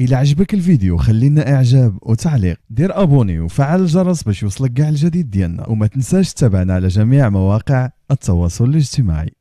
إلى عجبك الفيديو خلينا إعجاب وتعليق. دير أبوني وفعل الجرس باش يوصلك كاع الجديد ديالنا وما تنساش تتابعنا على جميع مواقع التواصل الاجتماعي.